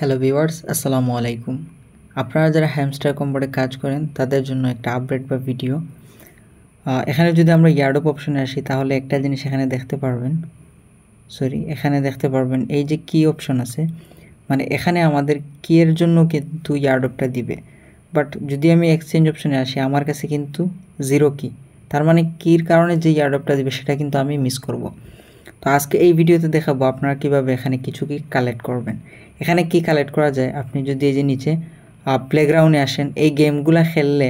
Hello viewers আসসালামু আলাইকুম আপনারা যারা হ্যামস্টার কোম্পানি কাজ করেন, তাদের জন্য একটা আপডেট বা ভিডিও এখানে যদি আমরা ইয়ার্ডপ অপশনে আসি, তাহলে একটা জিনিস এখানে দেখতে পারবেন। সরি এখানে দেখতে পারবেন, এই যে কি অপশন আছে। মানে এখানে আমাদের কি এর জন্য কিন্তু ইয়ার্ডপটা দিবে। বাট যদি আমি এক্সচেঞ্জ অপশনে আসি, আমার কাছে কিন্তু জিরো কি তার মানে কির কারণে যে ইয়ার্ডপটা দিবে, সেটা কিন্তু আমি মিস করব। তো আজকে এই ভিডিওতে দেখাবো আপনারা কীভাবে এখানে কিছু কি কালেক্ট করবেন। এখানে কি কালেক্ট করা যায়? আপনি যদি এই যে নিচে প্লেগ্রাউন্ডে আসেন, এই গেমগুলো খেললে,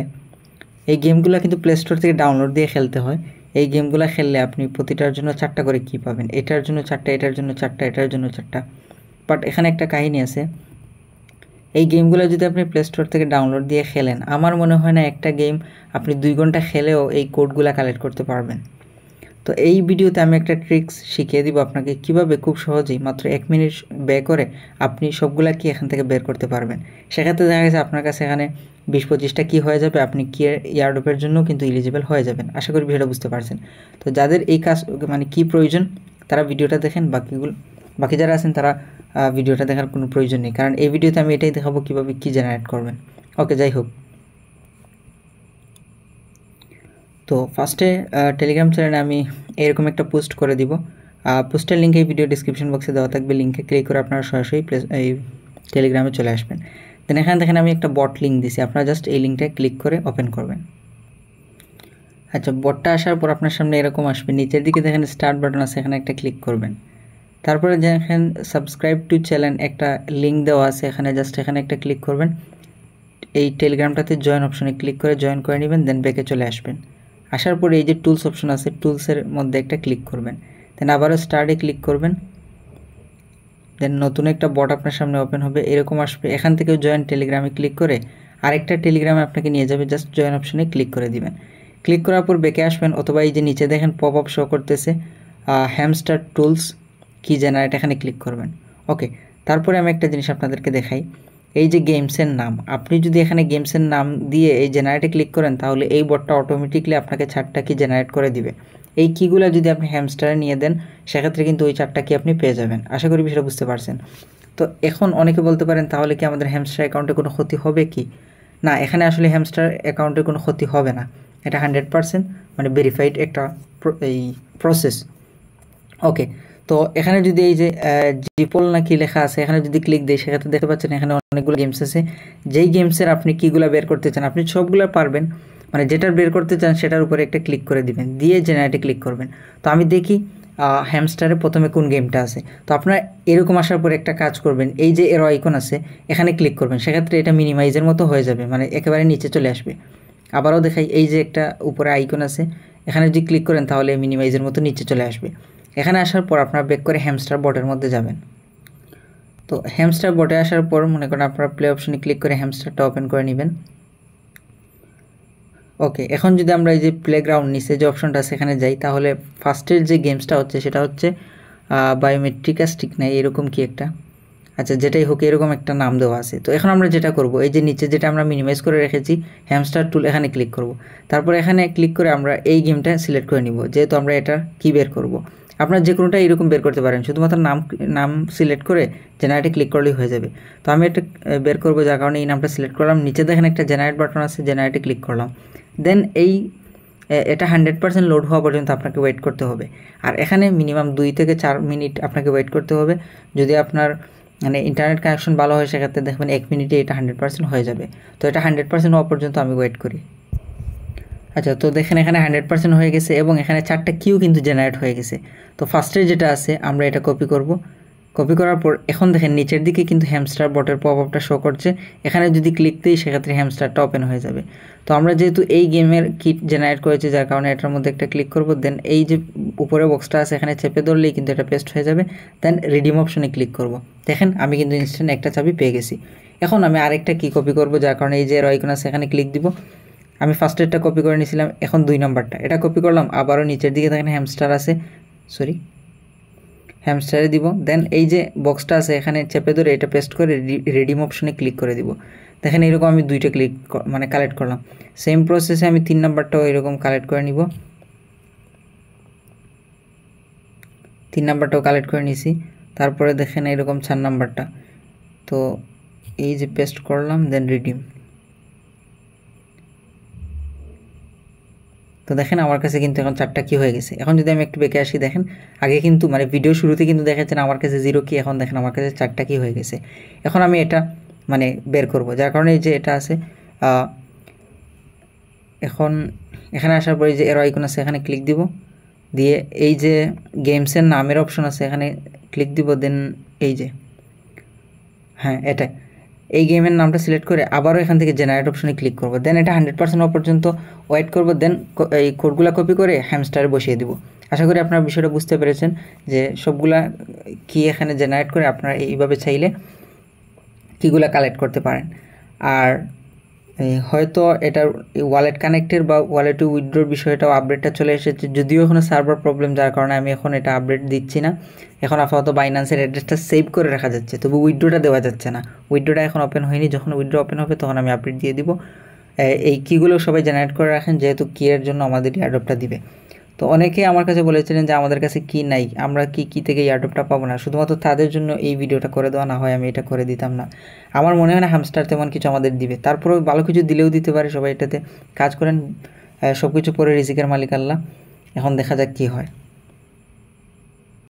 এই গেমগুলো কিন্তু প্লে স্টোর থেকে ডাউনলোড দিয়ে খেলতে হয়। এই গেমগুলো খেললে আপনি প্রতিটার জন্য চারটা করে কি পাবেন। এটার জন্য চারটা, এটার জন্য চারটা, এটার জন্য চারটা। বাট এখানে একটা কাহিনী আছে। এই গেমগুলো যদি আপনি প্লে স্টোর থেকে ডাউনলোড দিয়ে খেলেন, আমার মনে হয় না একটা গেম আপনি দুই ঘণ্টা খেলেও এই কোডগুলো কালেক্ট করতে পারবেন। তো এই ভিডিওতে আমি একটা ট্রিক্স শিখিয়ে দিব আপনাকে কীভাবে খুব সহজেই মাত্র এক মিনিট ব্যয় করে আপনি সবগুলা কি এখান থেকে বের করতে পারবেন। সেক্ষেত্রে দেখা গেছে আপনার কাছে এখানে বিশ পঁচিশটা কী হয়ে যাবে, আপনি কি ইয়ারডপের জন্য কিন্তু ইলিজিবল হয়ে যাবেন। আশা করি বিষয়টা বুঝতে পারছেন। তো যাদের এই কাজ মানে কি প্রয়োজন, তারা ভিডিওটা দেখেন, বাকিগুলো, বাকি যারা আছেন তারা ভিডিওটা দেখার কোনো প্রয়োজন নেই। কারণ এই ভিডিওতে আমি এটাই দেখাবো কীভাবে কী জেনারেট করবেন। ওকে, যাই হোক। তো ফার্স্টে টেলিগ্রাম চ্যানেলে আমি এরকম একটা পোস্ট করে দিব। পোস্টের লিঙ্ক এই ভিডিও ডিসক্রিপশন বক্সে দেওয়া থাকবে। লিঙ্কে ক্লিক করে আপনারা সরাসরি প্লেস এই টেলিগ্রামে চলে আসবেন। দেন এখানে দেখেন আমি একটা বট লিঙ্ক দিছি। আপনারা জাস্ট এই লিঙ্কটায় ক্লিক করে ওপেন করবেন। আচ্ছা বটটা আসার পর আপনার সামনে এরকম আসবে। নিচের দিকে দেখেন স্টার্ট বাটন আছে, এখানে একটা ক্লিক করবেন। তারপরে দেখেন সাবস্ক্রাইব টু চ্যানেল একটা লিঙ্ক দেওয়া আছে। এখানে জাস্ট এখানে একটা ক্লিক করবেন। এই টেলিগ্রামটাতে জয়েন অপশনে ক্লিক করে জয়েন করে নেবেন দেন ব্যাকে চলে আসবেন। আসার পরে এই যে টুলস অপশন আছে টুলসের মধ্যে একটা ক্লিক করবেন। দেন আবারও স্টার্টে ক্লিক করবেন। দেন নতুন একটা বট আপনার সামনে ওপেন হবে, এরকম আসবে। এখান থেকেও জয়েন টেলিগ্রামে ক্লিক করে আরেকটা টেলিগ্রামে আপনাকে নিয়ে যাবে জাস্ট জয়েন অপশনে ক্লিক করে দিবেন। ক্লিক করার পর বেঁকে আসবেন, অথবা এই যে নিচে দেখেন পপ আপ শো করতেছে হ্যামস্টার টুলস কি জেনারেট এখানে ক্লিক করবেন। ওকে তারপরে আমি একটা জিনিস আপনাদেরকে দেখাই। এই যে গেমসের নাম, আপনি যদি এখানে গেমসের নাম দিয়ে এই জেনারেটে ক্লিক করেন, তাহলে এই বটটা অটোমেটিকলি আপনাকে চারটা কি জেনারেট করে দিবে। এই কিগুলো যদি আপনি হ্যামস্টারে নিয়ে দেন, সেক্ষেত্রে কিন্তু ওই চারটা কি আপনি পেয়ে যাবেন। আশা করি বিষয়টা বুঝতে পারছেন। তো এখন অনেকে বলতে পারেন, তাহলে কি আমাদের হ্যামস্টার অ্যাকাউন্টে কোনো ক্ষতি হবে কি? না, এখানে আসলে হ্যামস্টার অ্যাকাউন্টে কোনো ক্ষতি হবে না। এটা হান্ড্রেড পারসেন্ট মানে ভেরিফাইড একটা এই প্রসেস ওকে তো এখানে যদি এই যে জিপল না কি লেখা আছে, এখানে যদি ক্লিক দিই সেক্ষেত্রে দেখতে পাচ্ছেন এখানে অনেকগুলো গেমস আছে। যেই গেমসের আপনি কীগুলো বের করতে চান, আপনি সবগুলো পারবেন। মানে যেটার বের করতে চান, সেটার উপরে একটা ক্লিক করে দিবেন। দিয়ে জেনারেটে ক্লিক করবেন। তো আমি দেখি হ্যামস্টারে প্রথমে কোন গেমটা আছে। তো আপনারা এরকম আসার পরে একটা কাজ করবেন। এই যে এর আইকন আছে, এখানে ক্লিক করবেন। সেক্ষেত্রে এটা মিনিমাইজের মতো হয়ে যাবে। মানে একেবারে নিচে চলে আসবে। আবারও দেখাই, এই যে একটা উপরে আইকন আছে, এখানে যদি ক্লিক করেন, তাহলে মিনিমাইজের মতো নিচে চলে আসবে। এখানে আসার পর আপনারা ব্যাক করে হ্যামস্টার বটের মধ্যে যাবেন। তো হ্যামস্টার বটে আসার পর মনে করেন আপনারা প্লে অপশনে ক্লিক করে হ্যামস্টারটা ওপেন করে নেবেন। ওকে এখন যদি আমরা এই যে প্লেগ্রাউন্ড নিচে যে অপশনটা সেখানে যাই, তাহলে ফার্স্টের যে গেমসটা হচ্ছে সেটা হচ্ছে বায়োমেট্রিক স্টিক নাই এরকম কি একটা? আচ্ছা যেটাই হোক এরকম একটা নাম দেওয়া আছে। তো এখন আমরা যেটা করব, এই যে নিচে যেটা আমরা মিনিমাইজ করে রেখেছি হ্যামস্টার টুল এখানে ক্লিক করব। তারপর এখানে ক্লিক করে আমরা এই গেমটা সিলেক্ট করে নিব, যেহেতু আমরা এটার কি বের করব। আপনার যে কোনোটা এরকম বের করতে পারেন। শুধুমাত্র নাম নাম সিলেক্ট করে জেনারেটে ক্লিক করলেই হয়ে যাবে। তো আমি এটা বের করব যার কারণে এই নামটা সিলেক্ট করলাম। নিচে দেখেন একটা জেনারেট বাটন আছে জেনারেটে ক্লিক করলাম। দেন এই এটা হান্ড্রেড পার্সেন্ট লোড হওয়া পর্যন্ত আপনাকে ওয়েট করতে হবে। আর এখানে মিনিমাম দুই থেকে চার মিনিট আপনাকে ওয়েট করতে হবে। যদি আপনার মানে ইন্টারনেট কানেকশন ভালো হয়, সেক্ষেত্রে দেখবেন এক মিনিটে এটা হান্ড্রেড পার্সেন্ট হয়ে যাবে। তো এটা হান্ড্রেড পার্সেন্ট হওয়া পর্যন্ত আমি ওয়েট করি। আচ্ছা তো দেখেন এখানে হান্ড্রেড পার্সেন্ট হয়ে গেছে এবং এখানে চারটা কিউ কিন্তু জেনারেট হয়ে গেছে। তো ফার্স্টে যেটা আছে, আমরা এটা কপি করব। কপি করার পর এখন দেখেন নিচের দিকে কিন্তু হ্যামস্টার বটের পপ আপটা শো করছে। এখানে যদি ক্লিক দিই, সেক্ষেত্রে হ্যামস্টারটা ওপেন হয়ে যাবে। তো আমরা যেহেতু এই গেমের কিট জেনারেট করেছি, যার কারণে এটার মধ্যে একটা ক্লিক করব দেন এই যে উপরে বক্সটা আছে, এখানে চেপে ধরলেই কিন্তু এটা পেস্ট হয়ে যাবে। দেন রিডিম অপশনে ক্লিক করব। দেখেন, আমি কিন্তু ইনস্ট্যান্ট একটা চাবি পেয়ে গেছি। এখন আমি আরেকটা কি কপি করব, যার কারণে এই যে রয়কন আছে, এখানে ক্লিক দিব। আমি ফার্স্ট ফার্স্টেরটা কপি করে নিয়েছিলাম, এখন দুই নম্বরটা এটা কপি করলাম, আবারও নিচের দিকে দেখেন হ্যামস্টার আছে। সরি হ্যামস্টারে দিব দেন এই যে বক্সটা আছে, এখানে চেপে ধরে এটা পেস্ট করে রেডিম অপশনে ক্লিক করে দিব। দেখেন এরকম আমি দুইটা ক্লিক মানে কালেক্ট করলাম। সেম প্রসেসে আমি তিন নাম্বারটাও এরকম কালেক্ট করে নিব। তিন নাম্বারটাও কালেক্ট করে নিছি তারপরে দেখেন এরকম চার নাম্বারটা তো এই যে পেস্ট করলাম দেন রিডিম তো দেখেন আমার কাছে কিন্তু এখন চারটা কি হয়ে গেছে। এখন যদি আমি একটু বেঁকে আসি, দেখেন, আগে কিন্তু মানে ভিডিও শুরুতে কিন্তু দেখাচ্ছেন আমার কাছে জিরো কি এখন দেখেন আমার কাছে চারটা কি হয়ে গেছে। এখন আমি এটা মানে বের করব। যার কারণে যে এটা আছে এখন, এখানে আসার পরে যে এরো আইকন আছে, এখানে ক্লিক দিব। দিয়ে এই যে গেমসের নামের অপশন আছে, এখানে ক্লিক দিব দেন এই যে হ্যাঁ এটাই। এই গেমের নামটা সিলেক্ট করে আবারও এখান থেকে জেনারেট অপশনে ক্লিক করব। দেন এটা হান্ড্রেড পার্সেন্ট পর্যন্ত ওয়েট করব দেন এই কোডগুলো কপি করে হ্যামস্টারে বসিয়ে দিব। আশা করি আপনারা বিষয়টা বুঝতে পেরেছেন যে সবগুলা কি এখানে জেনারেট করে আপনারা এইভাবে চাইলে কীগুলা কালেক্ট করতে পারেন। আর হয়তো এটা ওয়ালেট কানেক্টের বা ওয়ালেট উইথড্রোর বিষয়টাও আপডেটটা চলে এসেছে। যদিও এখনও সার্ভার প্রবলেম যার কারণে আমি এখন এটা আপডেট দিচ্ছি না। এখন আপাতত বাইন্যান্সের অ্যাড্রেসটা সেভ করে রাখা যাচ্ছে, তবু উইড্রোটা দেওয়া যাচ্ছে না। উইড্রোটা এখন ওপেন হয়নি, যখন উইড্রো ওপেন হবে তখন আমি আপডেট দিয়ে দিব। এই কিগুলো সবাই জেনারেট করে রাখেন, যেহেতু কিয়ের জন্য আমাদের অ্যাডপটা দিবে। তো অনেকে আমার কাছে বলেছিলেন যে, আমাদের কাছে কি নাই? আমরা কি কি থেকে ইয়ারডপটা পাবো না? শুধুমাত্র তাদের জন্য এই ভিডিওটা করে দেওয়া না হয়, আমি এটা করে দিতাম না। আমার মনে হয় না হামস্টার তেমন কিছু আমাদের দিবে। তারপরেও ভালো কিছু দিলেও দিতে পারে সবাই এটাতে। কাজ করেন সব কিছু পরে রিজিকের মালিক আল্লাহ। এখন দেখা যাক কী হয়।